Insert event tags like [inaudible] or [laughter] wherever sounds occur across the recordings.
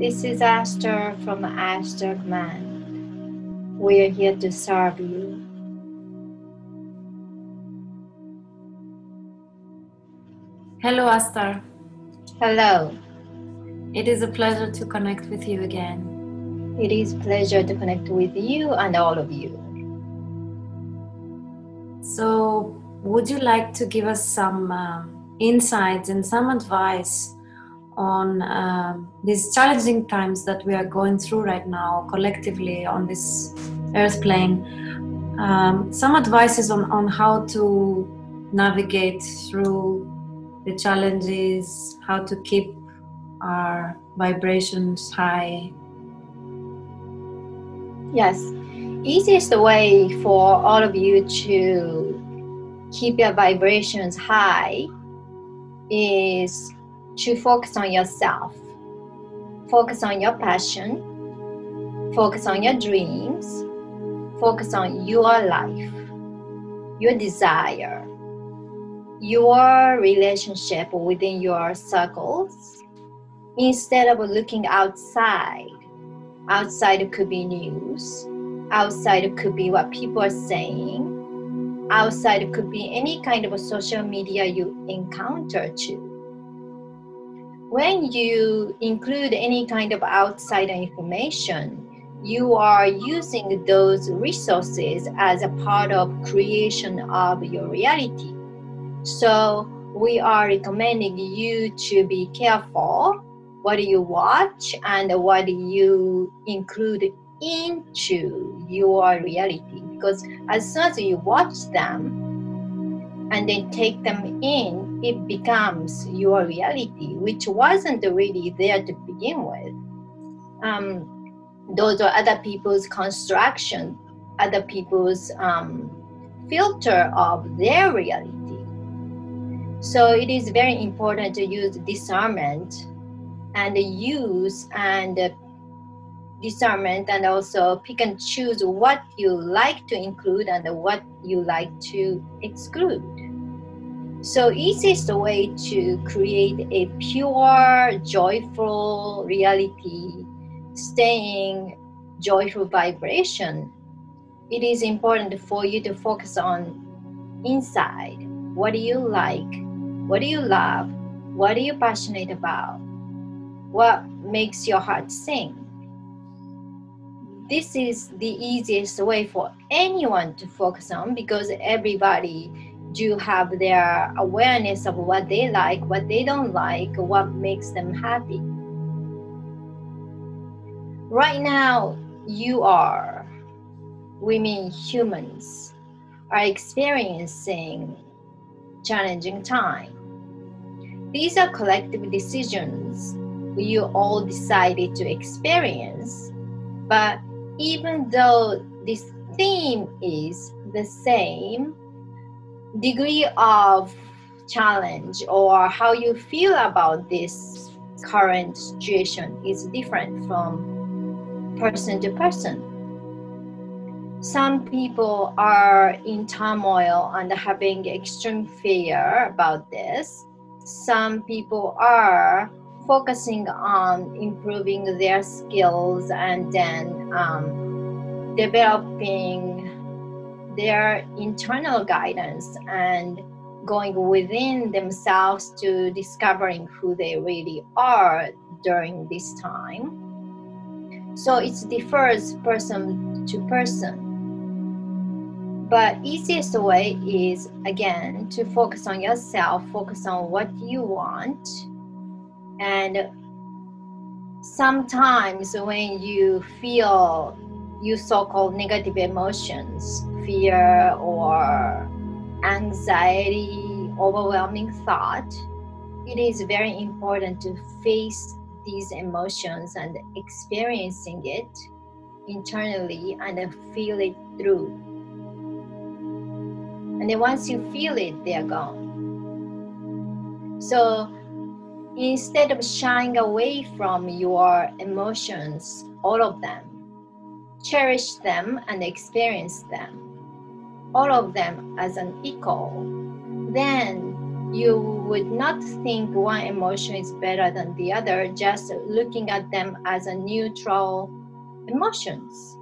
This is Ashtar from Ashtar Command. We are here to serve you. Hello, Ashtar. Hello. It is a pleasure to connect with you again. It is pleasure to connect with you and all of you. So, would you like to give us some uh, insights and some advice on uh, these challenging times that we are going through right now collectively on this earth plane? Um, some advices on, on how to navigate through the challenges, how to keep our vibrations high. Yes, easiest way for all of you to keep your vibrations high is to focus on yourself. Focus on your passion. Focus on your dreams. Focus on your life, your desire, your relationship within your circles instead of looking outside. Outside could be news, outside could be what people are saying, outside could be any kind of social media you encounter too. When you include any kind of outside information, you are using those resources as a part of creation of your reality. So we are recommending you to be careful what you watch and what you include into your reality. Because as soon as you watch them and then take them in it becomes your reality which wasn't really there to begin with um, those are other people's construction other people's um, filter of their reality so it is very important to use discernment and use and discernment and also pick and choose what you like to include and what you like to exclude. So easiest way to create a pure, joyful reality, staying joyful vibration, it is important for you to focus on inside. What do you like? What do you love? What are you passionate about? What makes your heart sing? This is the easiest way for anyone to focus on because everybody do have their awareness of what they like, what they don't like, what makes them happy. Right now, you are, we mean humans, are experiencing challenging time. These are collective decisions you all decided to experience, but even though this theme is the same, degree of challenge or how you feel about this current situation is different from person to person. Some people are in turmoil and having extreme fear about this some people are focusing on improving their skills and then um, developing their internal guidance and going within themselves to discovering who they really are during this time. So it differs person to person but easiest way is again to focus on yourself focus on what you want and sometimes when you feel you so-called negative emotions fear or anxiety overwhelming thought it is very important to face these emotions and experiencing it internally and feel it through and then once you feel it, they're gone. So instead of shying away from your emotions, all of them, cherish them and experience them, all of them as an equal, then you would not think one emotion is better than the other, just looking at them as a neutral emotions.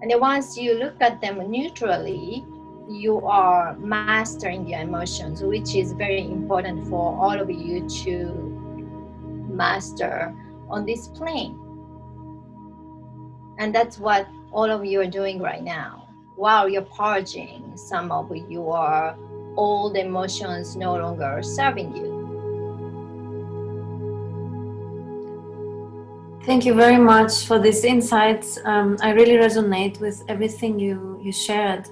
And then once you look at them neutrally, you are mastering your emotions, which is very important for all of you to master on this plane. And that's what all of you are doing right now. While you're purging some of your old emotions no longer serving you. Thank you very much for these insights. Um, I really resonate with everything you, you shared.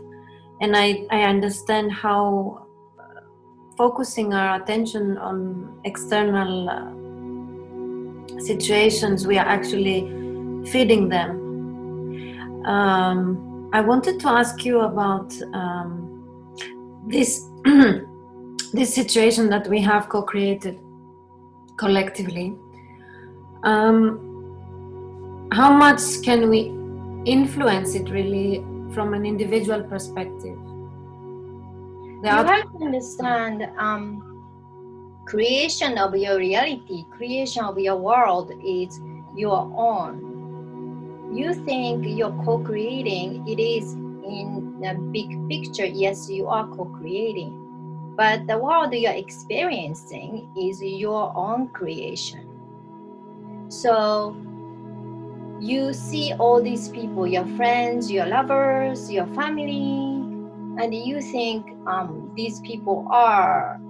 And I, I understand how uh, focusing our attention on external uh, situations, we are actually feeding them. Um, I wanted to ask you about um, this [clears throat] this situation that we have co-created collectively. Um, how much can we influence it really from an individual perspective? The you have to understand um, creation of your reality creation of your world is your own you think you're co-creating it is in the big picture, yes, you are co creating. But the world you're experiencing is your own creation. So you see all these people, your friends, your lovers, your family, and you think um, these people are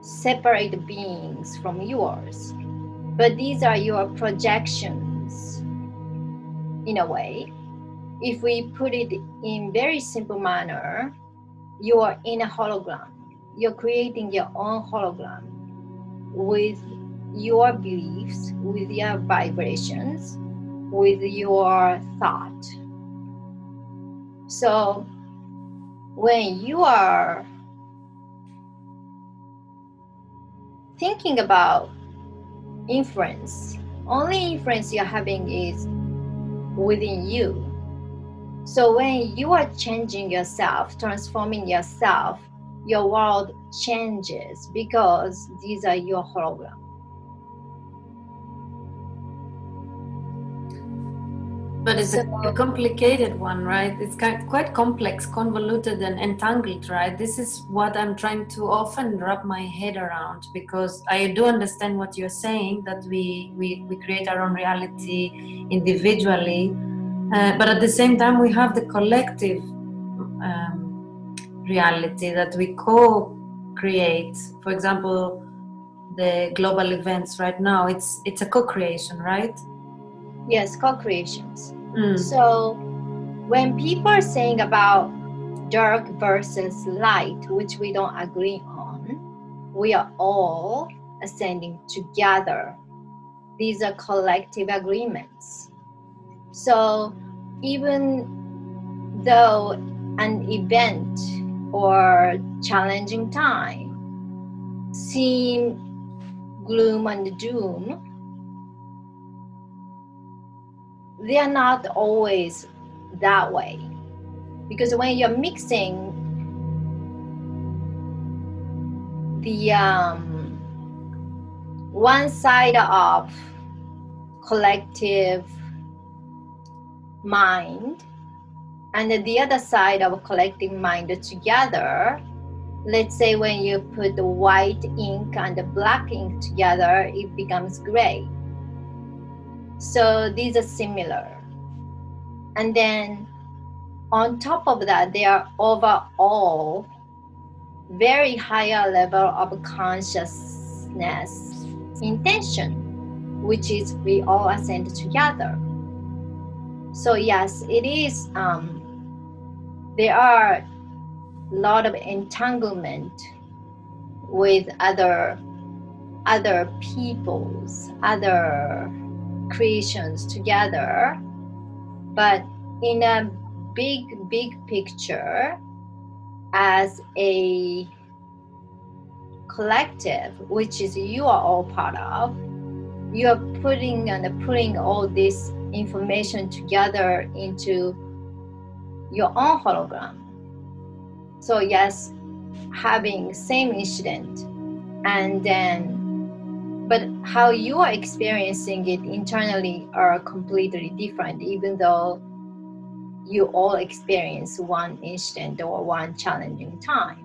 separate beings from yours. But these are your projections in a way. If we put it in very simple manner you are in a hologram. You're creating your own hologram with your beliefs with your vibrations with your thought. So when you are thinking about influence only influence you're having is within you. So when you are changing yourself, transforming yourself, your world changes because these are your holograms. But it's a complicated one, right? It's quite complex, convoluted, and entangled, right? This is what I'm trying to often wrap my head around because I do understand what you're saying that we, we, we create our own reality individually, uh, but at the same time, we have the collective um, reality that we co create. For example, the global events right now, it's, it's a co creation, right? Yes, co-creations. Mm. So when people are saying about dark versus light, which we don't agree on, we are all ascending together. These are collective agreements. So even though an event or challenging time seem gloom and doom, they are not always that way. Because when you're mixing the um, one side of collective mind and the other side of collective mind together let's say when you put the white ink and the black ink together it becomes gray so these are similar. And then on top of that, they are overall very higher level of consciousness intention, which is we all ascend together. So yes, it is. Um, there are a lot of entanglement with other other peoples, other creations together but in a big big picture as a collective which is you are all part of you are putting and putting all this information together into your own hologram. So yes, having same incident and then but how you are experiencing it internally are completely different even though you all experience one instant or one challenging time.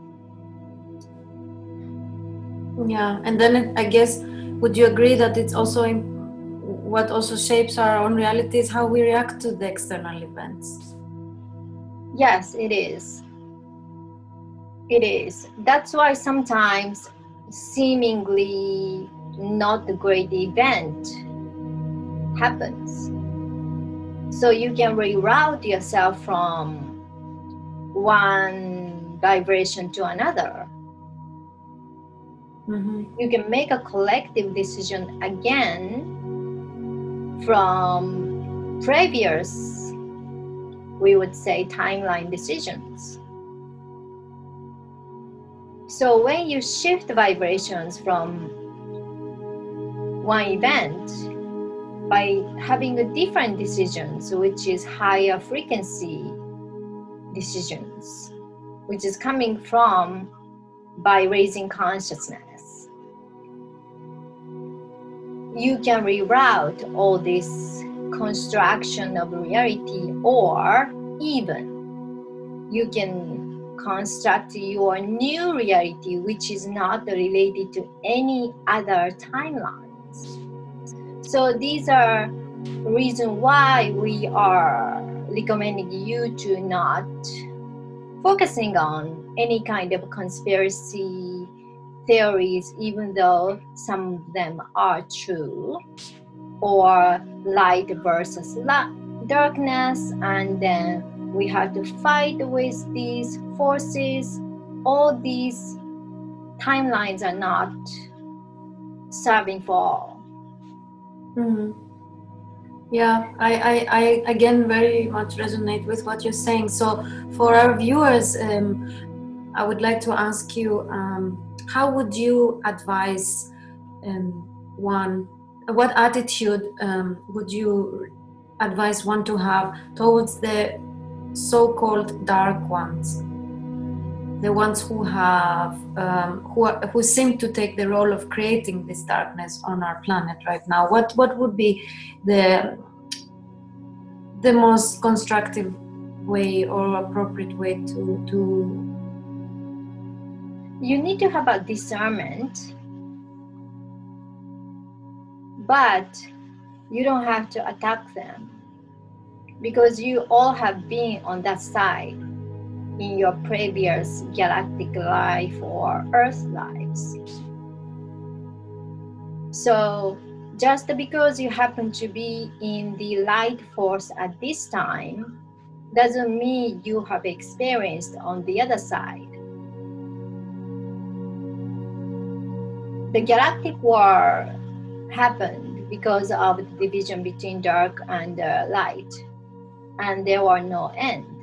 Yeah and then i guess would you agree that it's also what also shapes our own reality is how we react to the external events? Yes it is. It is. That's why sometimes seemingly not the great event happens. So you can reroute yourself from one vibration to another. Mm-hmm. You can make a collective decision again from previous, we would say, timeline decisions. So when you shift vibrations from one event by having a different decisions which is higher frequency decisions which is coming from by raising consciousness. You can reroute all this construction of reality or even you can construct your new reality which is not related to any other timeline so these are reason why we are recommending you to not focusing on any kind of conspiracy theories, even though some of them are true, or light versus darkness, and then we have to fight with these forces. All these timelines are not serving for all Mm-hmm. Yeah, I, I, I again very much resonate with what you're saying. So, for our viewers, um, I would like to ask you um, how would you advise um, one, what attitude um, would you advise one to have towards the so called dark ones? The ones who have um, who are, who seem to take the role of creating this darkness on our planet right now. What what would be the the most constructive way or appropriate way to to you need to have a discernment but you don't have to attack them because you all have been on that side in your previous galactic life or Earth lives. So, just because you happen to be in the light force at this time doesn't mean you have experienced on the other side. The galactic war happened because of the division between dark and uh, light, and there were no end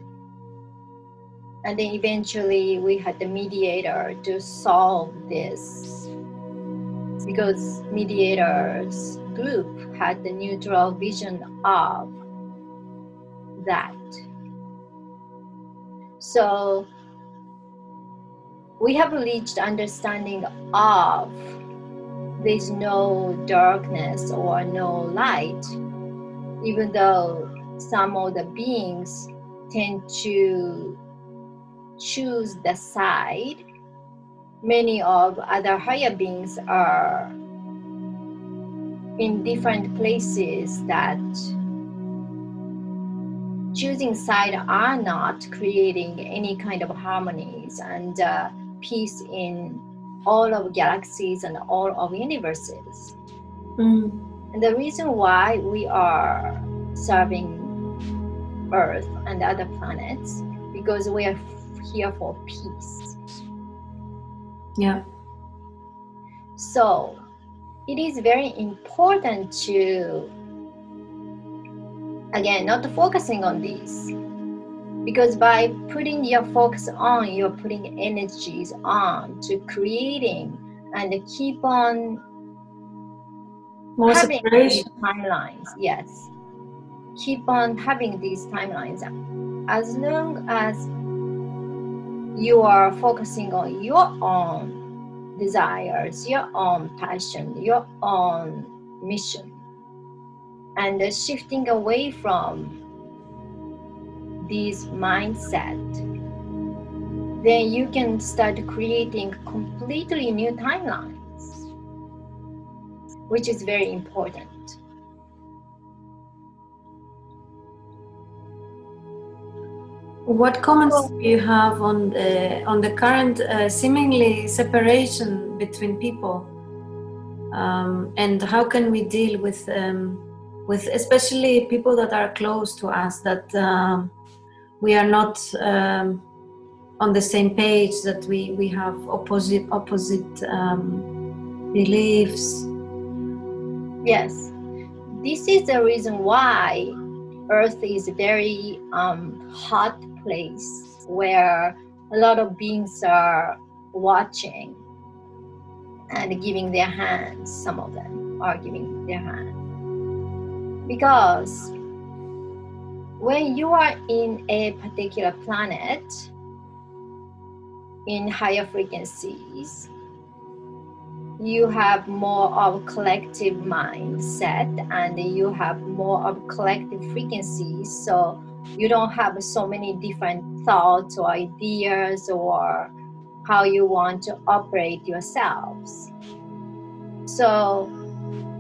and then eventually we had the mediator to solve this. Because mediators group had the neutral vision of that. So we have reached understanding of there's no darkness or no light even though some of the beings tend to choose the side, many of other higher beings are in different places that choosing side are not creating any kind of harmonies and uh, peace in all of galaxies and all of universes. Mm. And the reason why we are serving Earth and other planets because we are here for peace. Yeah. So it is very important to, again, not focusing on this. Because by putting your focus on, you're putting energies on to creating and keep on More having these timelines. Yes. Keep on having these timelines. As long as you are focusing on your own desires, your own passion, your own mission, and shifting away from this mindset, then you can start creating completely new timelines, which is very important. What comments do you have on the on the current uh, seemingly separation between people, um, and how can we deal with um, with especially people that are close to us that um, we are not um, on the same page, that we we have opposite opposite um, beliefs. Yes, this is the reason why Earth is very um, hot place where a lot of beings are watching and giving their hands. Some of them are giving their hand. Because when you are in a particular planet in higher frequencies, you have more of collective mindset and you have more of collective frequencies. So you don't have so many different thoughts or ideas or how you want to operate yourselves. So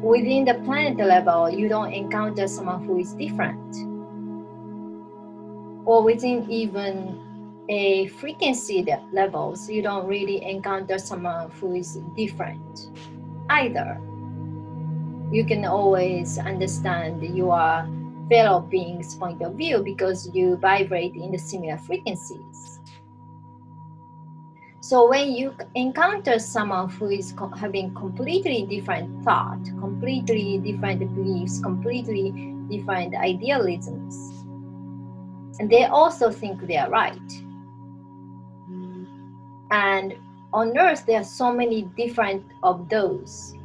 within the planet level, you don't encounter someone who is different. Or within even a frequency levels, you don't really encounter someone who is different either. You can always understand you are fellow beings' point of view because you vibrate in the similar frequencies. So when you encounter someone who is having completely different thought, completely different beliefs, completely different idealisms, and they also think they are right. And on earth, there are so many different of those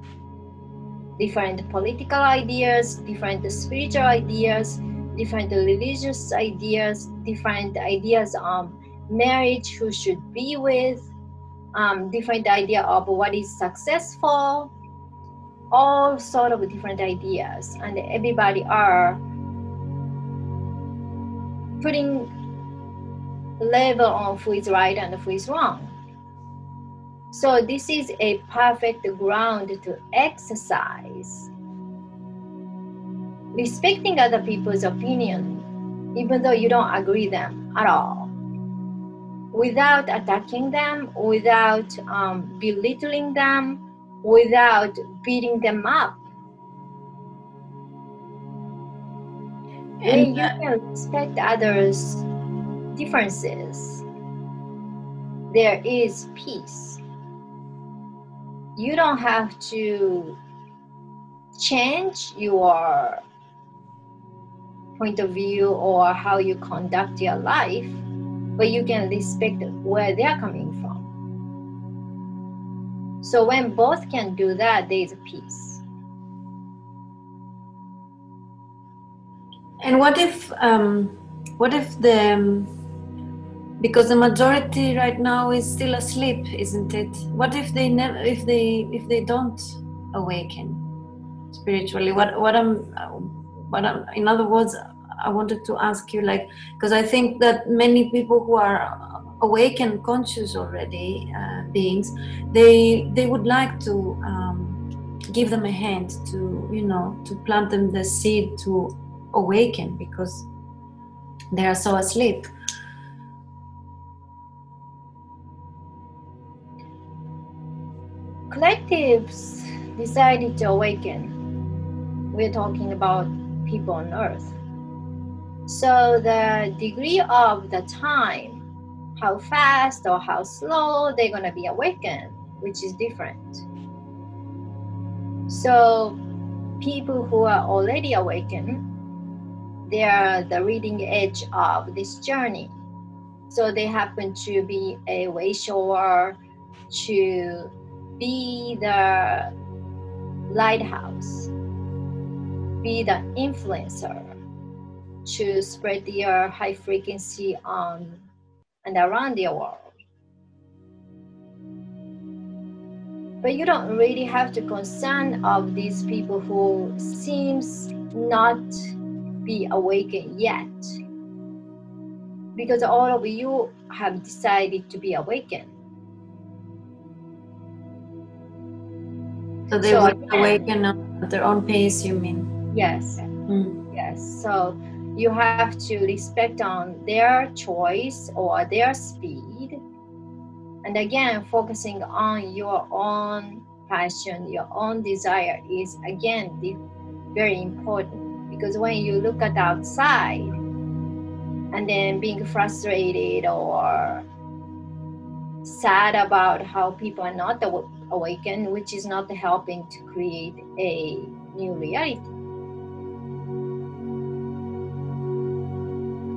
different political ideas, different spiritual ideas, different religious ideas, different ideas on marriage, who should be with, um, different idea of what is successful, all sort of different ideas, and everybody are putting label on who is right and who is wrong. So this is a perfect ground to exercise. Respecting other people's opinion, even though you don't agree them at all, without attacking them, without um, belittling them, without beating them up. And you can respect others' differences. There is peace you don't have to change your point of view or how you conduct your life, but you can respect where they're coming from. So when both can do that, there is peace. And what if, um, what if the um, because the majority right now is still asleep isn't it? What if they never if they if they don't awaken spiritually? What what i'm what i'm in other words i wanted to ask you like because i think that many people who are awake and conscious already uh, beings they they would like to um, give them a hand to you know to plant them the seed to awaken because they are so asleep collectives decided to awaken. We're talking about people on earth. So the degree of the time, how fast or how slow they're going to be awakened, which is different. So people who are already awakened, they are the leading edge of this journey. So they happen to be a way to be the lighthouse, be the influencer to spread their high frequency on and around the world. But you don't really have to concern of these people who seems not be awakened yet. Because all of you have decided to be awakened so they So again- awaken at their own pace you mean? Yes. Mm. yes. So you have to respect on their choice or their speed. And again focusing on your own passion your own desire is again the, very important. Because when you look at outside and then being frustrated or sad about how people are not aw- awakened which is not helping to create a new reality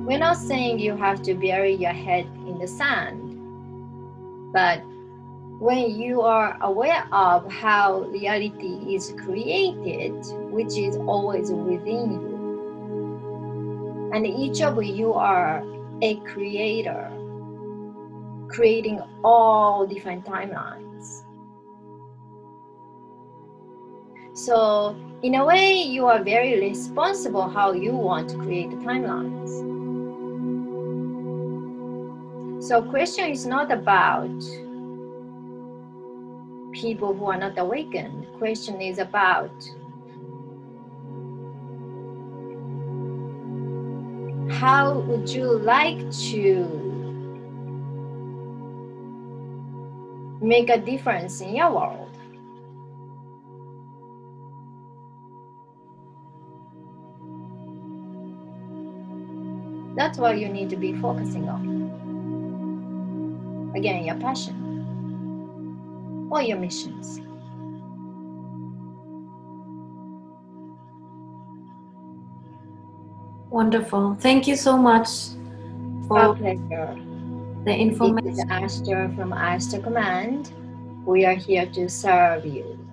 We're not saying you have to bury your head in the sand, but when you are aware of how reality is created, which is always within you, and each of you are a creator, creating all different timelines. So, in a way, you are very responsible how you want to create the timelines. So question is not about people who are not awakened. Question is about how would you like to make a difference in your world? That's what you need to be focusing on. Again your passion or your missions. Wonderful. Thank you so much for our pleasure. the this is information. Ashtar from Ashtar Command. We are here to serve you